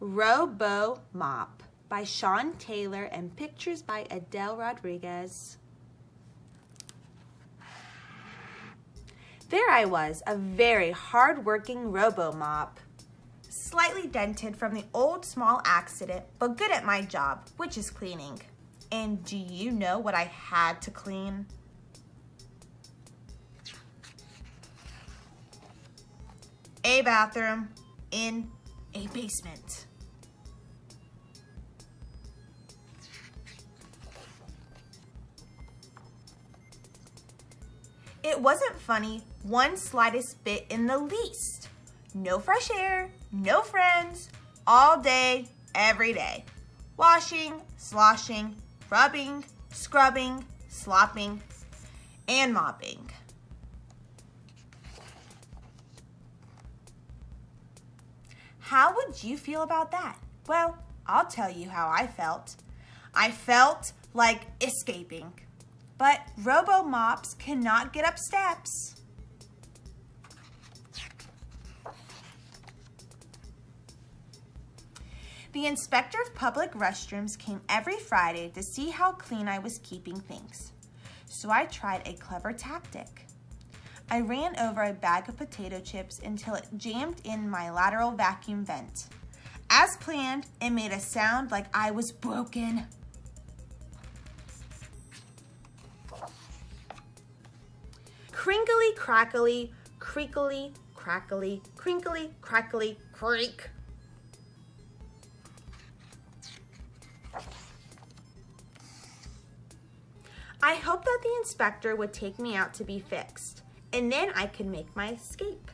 Robo Mop by Sean Taylor and pictures by Adele Rodriguez. There I was, a very hard-working robo-mop. Slightly dented from the old small accident, but good at my job, which is cleaning. And do you know what I had to clean? A bathroom in a basement. It wasn't funny one slightest bit in the least. No fresh air, no friends, all day, every day. Washing, sloshing, rubbing, scrubbing, slopping, and mopping. How would you feel about that? Well, I'll tell you how I felt. I felt like escaping. But robo mops cannot get up steps. The inspector of public restrooms came every Friday to see how clean I was keeping things. So I tried a clever tactic. I ran over a bag of potato chips until it jammed in my lateral vacuum vent. As planned, it made a sound like I was broken. Crinkly, crackly, creakly, crackly, crinkly, crackly, creak. I hoped that the inspector would take me out to be fixed, and then I could make my escape.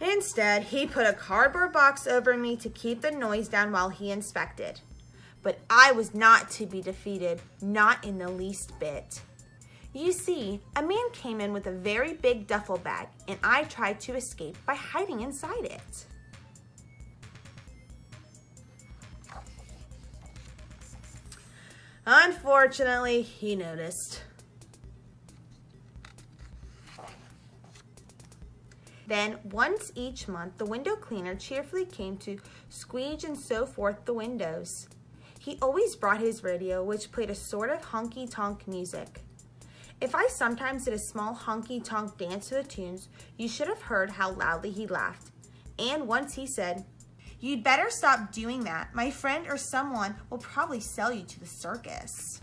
Instead, he put a cardboard box over me to keep the noise down while he inspected. But I was not to be defeated, not in the least bit. You see, a man came in with a very big duffel bag and I tried to escape by hiding inside it. Unfortunately, he noticed. Then, once each month, the window cleaner cheerfully came to squeege and so forth the windows. He always brought his radio, which played a sort of honky-tonk music. If I sometimes did a small honky-tonk dance to the tunes, you should have heard how loudly he laughed. And once he said, You'd better stop doing that. My friend or someone will probably sell you to the circus.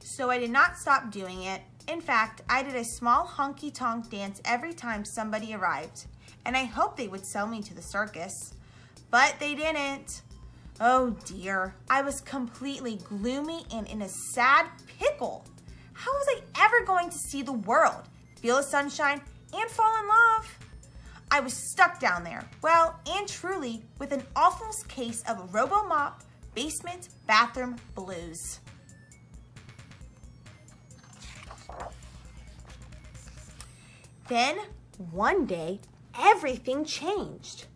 So I did not stop doing it. In fact, I did a small honky-tonk dance every time somebody arrived. And I hoped they would sell me to the circus. But they didn't. Oh dear, I was completely gloomy and in a sad pickle. How was I ever going to see the world, feel the sunshine, and fall in love? I was stuck down there, well, and truly, with an awful case of robo-mop, basement, bathroom blues. Then, one day, everything changed.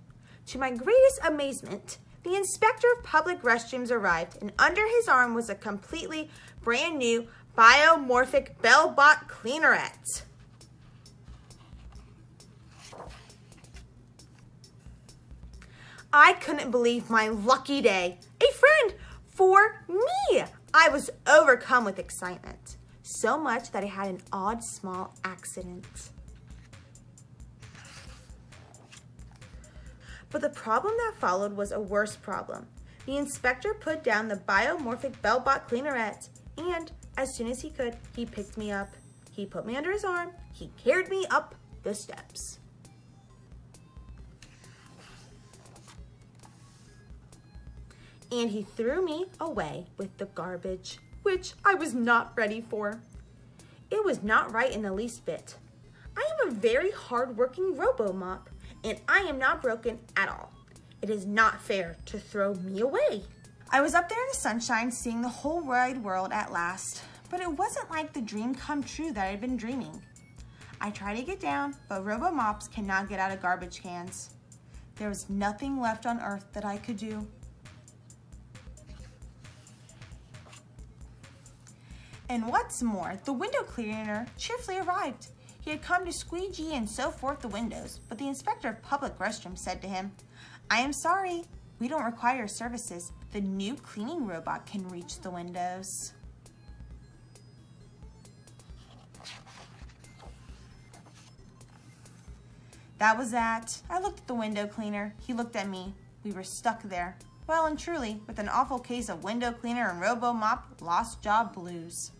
To my greatest amazement, the inspector of public restrooms arrived and under his arm was a completely brand new biomorphic Bell-Bot cleanerette. I couldn't believe my lucky day. A friend for me. I was overcome with excitement, so much that I had an odd small accident. But the problem that followed was a worse problem. The inspector put down the biomorphic Bell-Bot cleanerette, and as soon as he could, he picked me up. He put me under his arm. He carried me up the steps. And he threw me away with the garbage, which I was not ready for. It was not right in the least bit. I am a very hard-working robo-mop and I am not broken at all. It is not fair to throw me away. I was up there in the sunshine seeing the whole wide world at last, but it wasn't like the dream come true that I'd been dreaming. I tried to get down, but robo-mops cannot get out of garbage cans. There was nothing left on earth that I could do. And what's more, the window cleaner cheerfully arrived. He had come to squeegee and so forth the windows, but the inspector of public restrooms said to him, I am sorry, we don't require services. The new cleaning robot can reach the windows. That was that. I looked at the window cleaner. He looked at me. We were stuck there. Well and truly, with an awful case of window cleaner and robo mop lost job blues.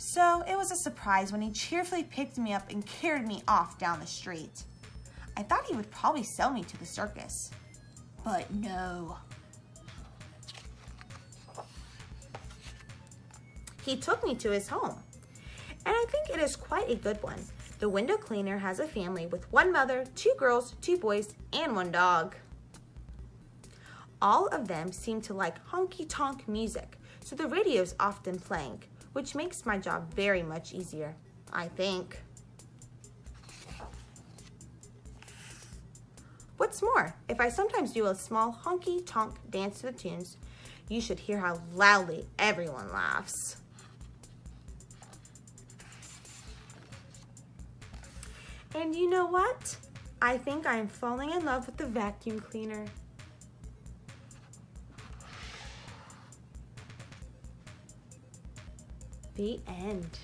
So it was a surprise when he cheerfully picked me up and carried me off down the street. I thought he would probably sell me to the circus. But no. He took me to his home, and I think it is quite a good one. The window cleaner has a family with one mother, two girls, two boys, and one dog. All of them seem to like honky-tonk music, so the radio is often playing which makes my job very much easier, I think. What's more, if I sometimes do a small honky-tonk dance to the tunes, you should hear how loudly everyone laughs. And you know what? I think I'm falling in love with the vacuum cleaner. The end.